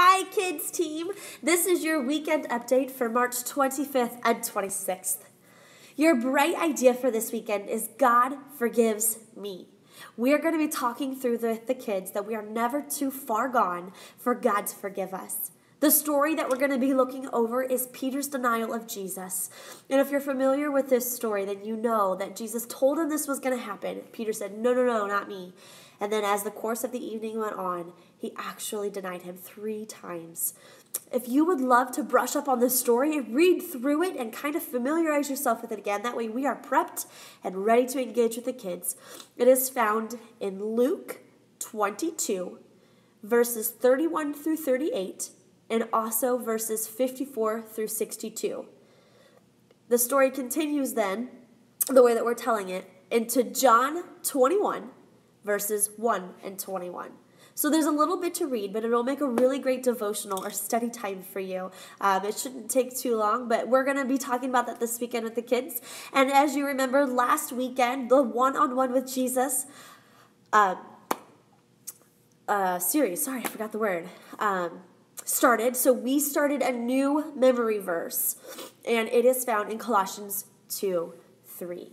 Hi, kids team. This is your weekend update for March 25th and 26th. Your bright idea for this weekend is God forgives me. We are going to be talking through with the kids that we are never too far gone for God to forgive us. The story that we're going to be looking over is Peter's denial of Jesus. And if you're familiar with this story, then you know that Jesus told him this was going to happen. Peter said, No, no, no, not me. And then as the course of the evening went on, he actually denied him three times. If you would love to brush up on this story, read through it and kind of familiarize yourself with it again. That way we are prepped and ready to engage with the kids. It is found in Luke 22, verses 31 through 38 and also verses 54 through 62. The story continues then, the way that we're telling it, into John 21, verses 1 and 21. So there's a little bit to read, but it'll make a really great devotional or study time for you. Um, it shouldn't take too long, but we're going to be talking about that this weekend with the kids. And as you remember, last weekend, the one on one with Jesus uh, uh, series, sorry, I forgot the word. Um, started. So we started a new memory verse, and it is found in Colossians 2 3.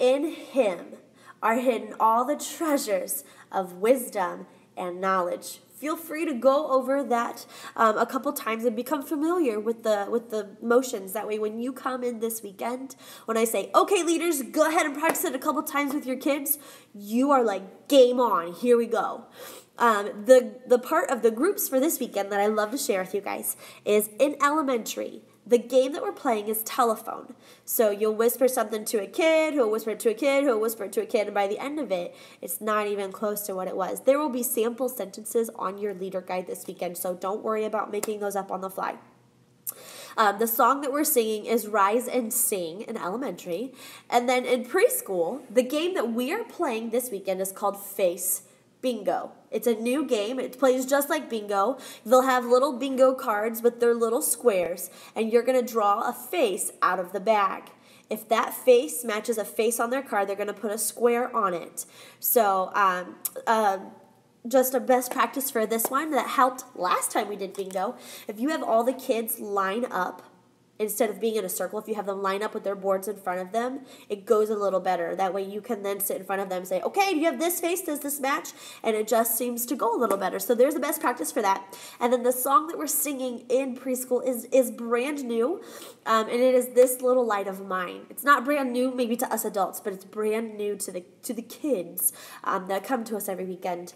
In him are hidden all the treasures of wisdom and knowledge. Feel free to go over that um, a couple times and become familiar with the with the motions. That way, when you come in this weekend, when I say, "Okay, leaders, go ahead and practice it a couple times with your kids," you are like, "Game on! Here we go." Um, the the part of the groups for this weekend that I love to share with you guys is in elementary. The game that we're playing is telephone. So you'll whisper something to a kid, who'll whisper it to a kid, who'll whisper it to a kid, and by the end of it, it's not even close to what it was. There will be sample sentences on your leader guide this weekend, so don't worry about making those up on the fly. Um, the song that we're singing is Rise and Sing in elementary. And then in preschool, the game that we are playing this weekend is called Face Bingo. It's a new game. It plays just like bingo. They'll have little bingo cards with their little squares, and you're going to draw a face out of the bag. If that face matches a face on their card, they're going to put a square on it. So, um, uh, just a best practice for this one that helped last time we did bingo. If you have all the kids line up instead of being in a circle, if you have them line up with their boards in front of them, it goes a little better. That way you can then sit in front of them and say, okay, do you have this face? Does this match? And it just seems to go a little better. So there's a best practice for that. And then the song that we're singing in preschool is, is brand new, um, and it is This Little Light of Mine. It's not brand new maybe to us adults, but it's brand new to the, to the kids um, that come to us every weekend.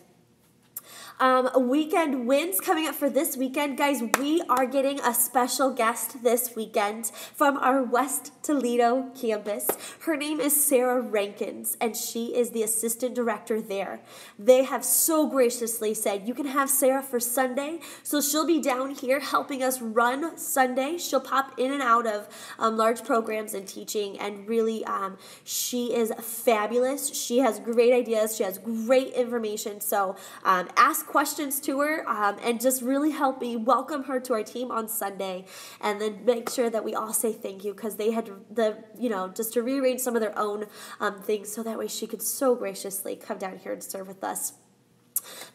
Um, weekend wins coming up for this weekend. Guys, we are getting a special guest this weekend from our West Toledo campus. Her name is Sarah Rankins, and she is the assistant director there. They have so graciously said you can have Sarah for Sunday, so she'll be down here helping us run Sunday. She'll pop in and out of um, large programs and teaching, and really, um, she is fabulous. She has great ideas, she has great information. So um, ask questions to her um, and just really help me welcome her to our team on Sunday and then make sure that we all say thank you because they had the, you know, just to rearrange some of their own um, things so that way she could so graciously come down here and serve with us.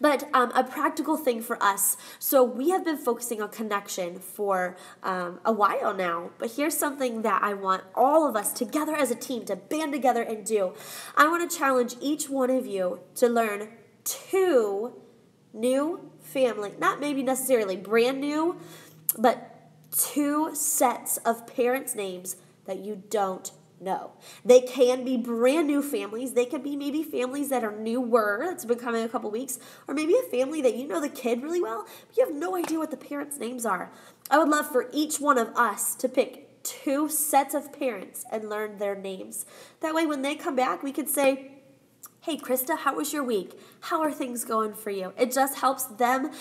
But um, a practical thing for us. So we have been focusing on connection for um, a while now. But here's something that I want all of us together as a team to band together and do. I want to challenge each one of you to learn two new family, not maybe necessarily brand new, but two sets of parents' names that you don't know. They can be brand new families. They can be maybe families that are newer, that's been coming a couple weeks, or maybe a family that you know the kid really well, but you have no idea what the parents' names are. I would love for each one of us to pick two sets of parents and learn their names. That way, when they come back, we could say, Hey, Krista, how was your week? How are things going for you? It just helps them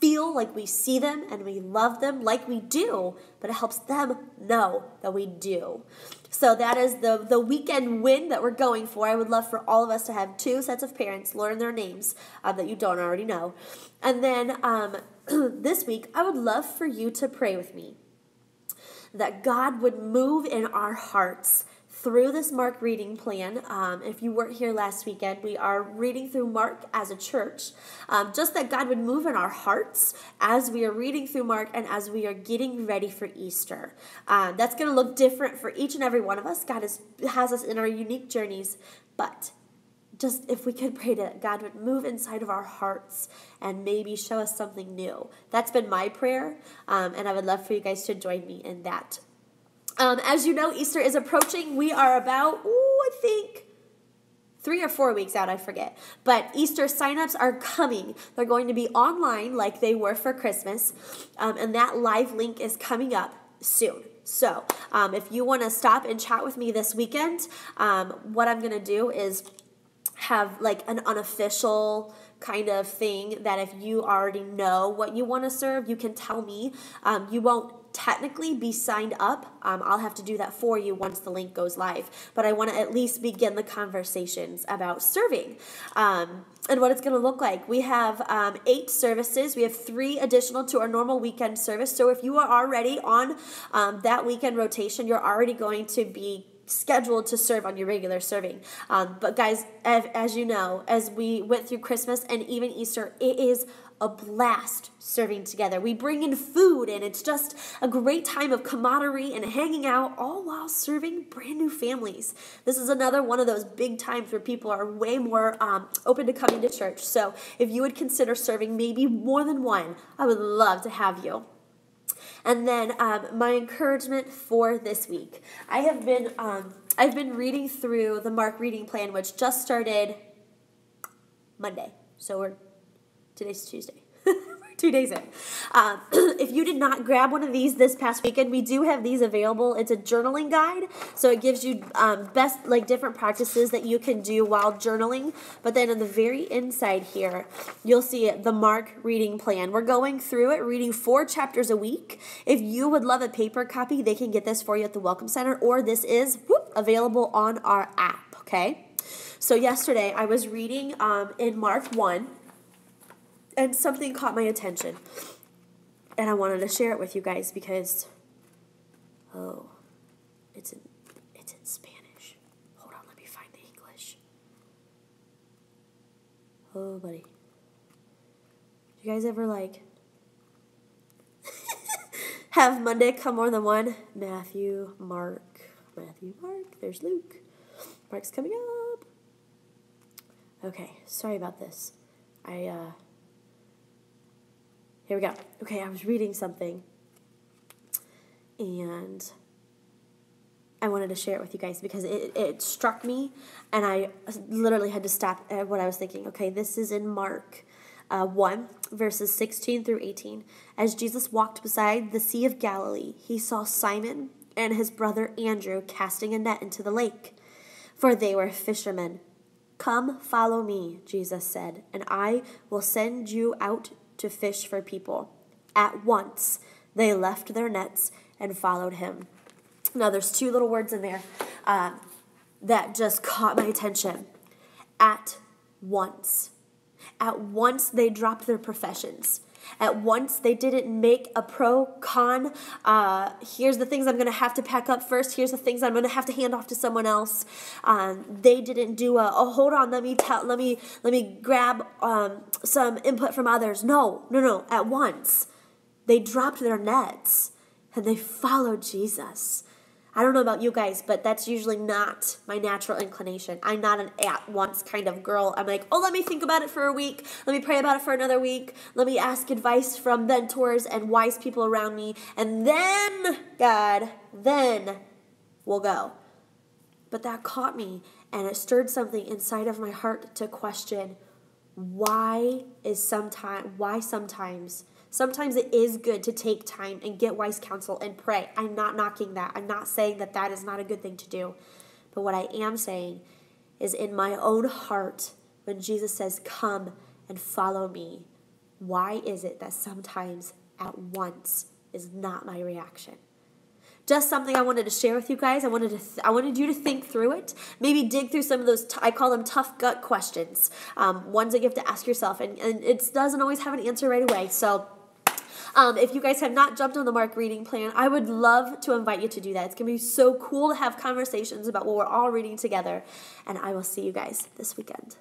feel like we see them and we love them like we do, but it helps them know that we do. So that is the, the weekend win that we're going for. I would love for all of us to have two sets of parents learn their names um, that you don't already know. And then um, this week, I would love for you to pray with me that God would move in our hearts through this Mark reading plan. Um, if you weren't here last weekend, we are reading through Mark as a church. Um, just that God would move in our hearts as we are reading through Mark and as we are getting ready for Easter. Um, that's going to look different for each and every one of us. God is, has us in our unique journeys, but just if we could pray that God would move inside of our hearts and maybe show us something new. That's been my prayer, um, and I would love for you guys to join me in that. Um, as you know, Easter is approaching. We are about, ooh, I think three or four weeks out, I forget. But Easter signups are coming. They're going to be online like they were for Christmas, um, and that live link is coming up soon. So, um, if you want to stop and chat with me this weekend, um, what I'm going to do is have like an unofficial kind of thing that if you already know what you want to serve, you can tell me. Um, you won't technically be signed up. Um, I'll have to do that for you once the link goes live. But I want to at least begin the conversations about serving um, and what it's going to look like. We have um, eight services. We have three additional to our normal weekend service. So if you are already on um, that weekend rotation, you're already going to be scheduled to serve on your regular serving. Um, but guys, as, as you know, as we went through Christmas and even Easter, it is a blast serving together. We bring in food, and it's just a great time of camaraderie and hanging out, all while serving brand new families. This is another one of those big times where people are way more um, open to coming to church. So, if you would consider serving maybe more than one, I would love to have you. And then um, my encouragement for this week. I have been um, I've been reading through the Mark reading plan, which just started Monday. So we're today's Tuesday two days in. Um, if you did not grab one of these this past weekend, we do have these available. It's a journaling guide, so it gives you um, best like different practices that you can do while journaling. But then on the very inside here, you'll see the Mark reading plan. We're going through it, reading four chapters a week. If you would love a paper copy, they can get this for you at the Welcome Center, or this is whoop, available on our app. Okay. So yesterday I was reading um, in Mark one and something caught my attention. And I wanted to share it with you guys because oh, it's in it's in Spanish. Hold on, let me find the English. Oh, buddy. You guys ever like have Monday come more than one? Matthew, Mark, Matthew, Mark. There's Luke. Mark's coming up. Okay, sorry about this. I uh here we go. Okay, I was reading something and I wanted to share it with you guys because it, it struck me and I literally had to stop at what I was thinking. Okay, this is in Mark uh, 1, verses 16 through 18. As Jesus walked beside the Sea of Galilee, he saw Simon and his brother Andrew casting a net into the lake, for they were fishermen. Come, follow me, Jesus said, and I will send you out to fish for people. At once they left their nets and followed him. Now, there's two little words in there uh, that just caught my attention. At once. At once they dropped their professions. At once, they didn't make a pro con. Uh, here's the things I'm going to have to pack up first. Here's the things I'm going to have to hand off to someone else. Um, they didn't do a oh hold on let me tell let me let me grab um, some input from others. No no no. At once, they dropped their nets and they followed Jesus. I don't know about you guys, but that's usually not my natural inclination. I'm not an at once kind of girl. I'm like, oh, let me think about it for a week. Let me pray about it for another week. Let me ask advice from mentors and wise people around me. And then, God, then we'll go. But that caught me and it stirred something inside of my heart to question why is sometimes why sometimes Sometimes it is good to take time and get wise counsel and pray. I'm not knocking that. I'm not saying that that is not a good thing to do. But what I am saying is in my own heart, when Jesus says, Come and follow me, why is it that sometimes at once is not my reaction? Just something I wanted to share with you guys. I wanted to th- I wanted you to think through it. Maybe dig through some of those. T- I call them tough gut questions, um, ones that you have to ask yourself, and, and it doesn't always have an answer right away. So Um, if you guys have not jumped on the Mark reading plan, I would love to invite you to do that. It's going to be so cool to have conversations about what we're all reading together. And I will see you guys this weekend.